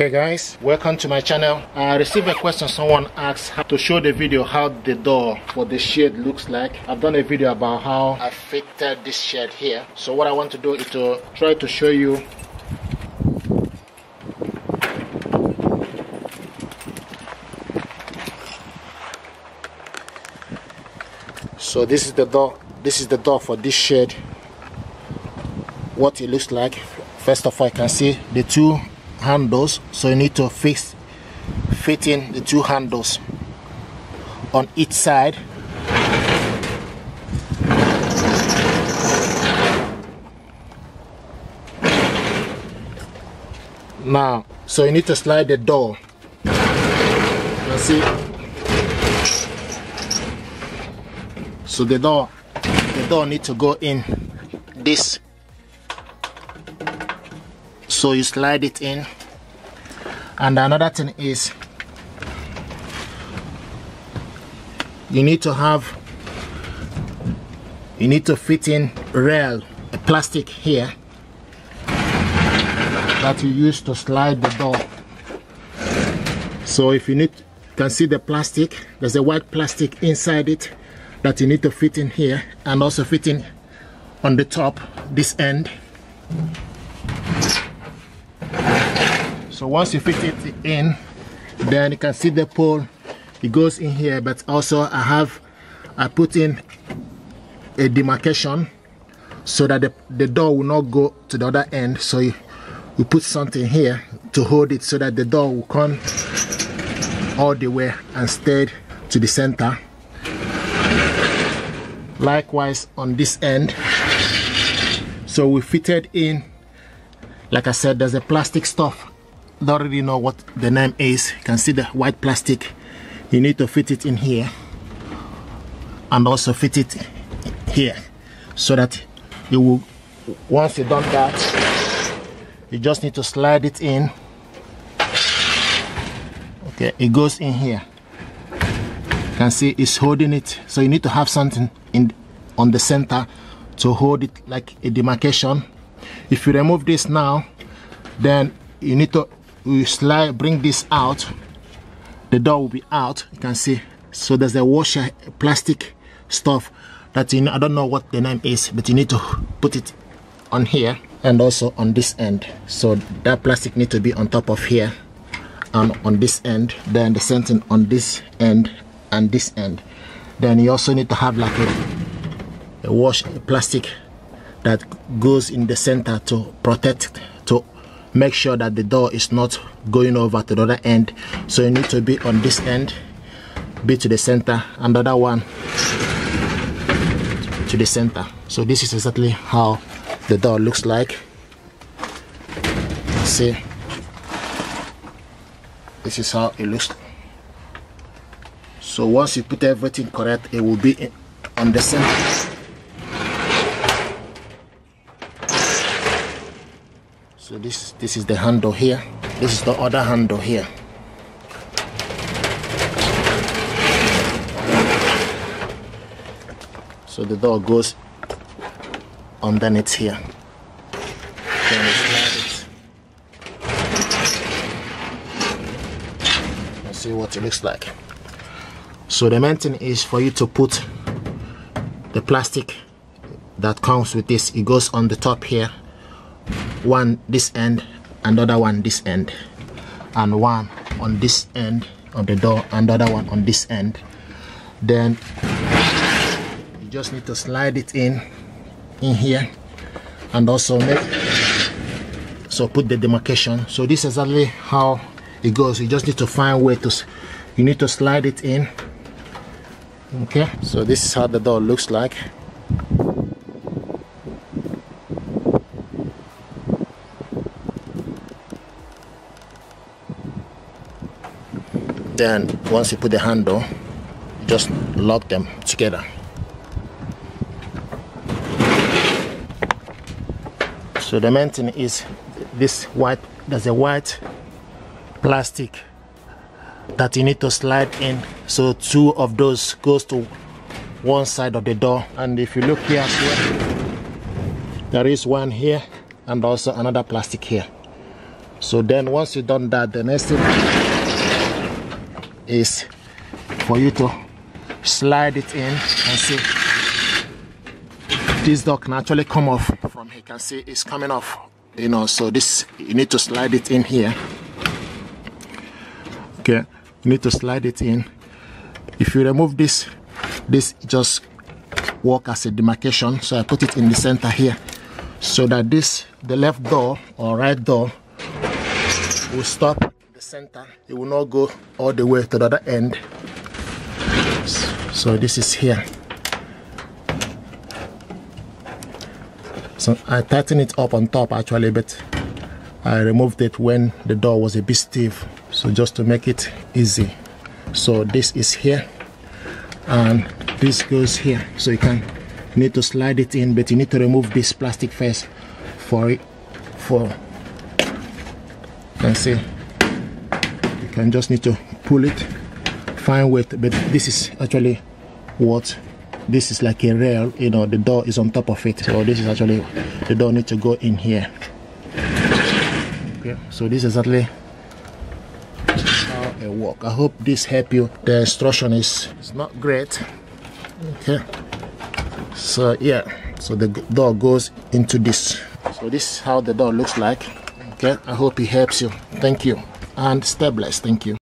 Hey guys, welcome to my channel. I received a question someone asked to show the video how the door for the shed looks like. I've done a video about how I fitted this shed here. So what I want to do is to try to show you so this is the door this is the door for this shed what it looks like first of all I can see the two handles so you need to fix fit the two handles on each side. Now so you need to slide the door. You see? So the door the door need to go in this so you slide it in. And another thing is you need to have you need to fit in rail a plastic here that you use to slide the door. So if you need you can see the plastic there's a white plastic inside it that you need to fit in here and also fit in on the top this end so once you fit it in then you can see the pole. It goes in here but also I have I put in a demarcation so that the, the door will not go to the other end. So you, you put something here to hold it so that the door will come all the way and stay to the center. Likewise on this end so we fitted in like I said there's a plastic stuff don't really know what the name is. You can see the white plastic. You need to fit it in here and also fit it here so that you will once you done that you just need to slide it in. Okay it goes in here. You can see it's holding it. So you need to have something in on the center to hold it like a demarcation. If you remove this now then you need to we slide bring this out. The door will be out you can see. So there's a washer plastic stuff that you know, I don't know what the name is but you need to put it on here and also on this end. So that plastic need to be on top of here and on this end then the same thing on this end and this end. Then you also need to have like a, a wash plastic that goes in the center to protect make sure that the door is not going over to the other end. So you need to be on this end be to the center another one to the center. So this is exactly how the door looks like. See? This is how it looks. So once you put everything correct it will be on the center so this this is the handle here. This is the other handle here. So the door goes underneath here. See what it looks like. So the main thing is for you to put the plastic that comes with this. It goes on the top here one this end another one this end and one on this end of the door another one on this end. Then you just need to slide it in in here and also make so put the demarcation. So this is exactly how it goes. You just need to find where to you need to slide it in. Okay so this is how the door looks like then once you put the handle just lock them together. So the main thing is this white there's a white plastic that you need to slide in. So two of those goes to one side of the door. And if you look here as well there is one here and also another plastic here. So then once you've done that the next thing is for you to slide it in and see. This door can actually come off from here. You can see it's coming off you know so this you need to slide it in here. Okay you need to slide it in. If you remove this this just work as a demarcation. So i put it in the center here so that this the left door or right door will stop center. It will not go all the way to the other end. So this is here. So I tighten it up on top actually but I removed it when the door was a bit stiff so just to make it easy. So this is here and this goes here. So you can need to slide it in but you need to remove this plastic first for it for you can see can just need to pull it fine weight but this is actually what this is like a rail you know the door is on top of it. So this is actually the door need to go in here. Okay so this is exactly how it work. I hope this help you. The instruction is it's not great. Okay so yeah so the door goes into this. So this is how the door looks like. Okay i hope it helps you. Thank you and stay blessed. Thank you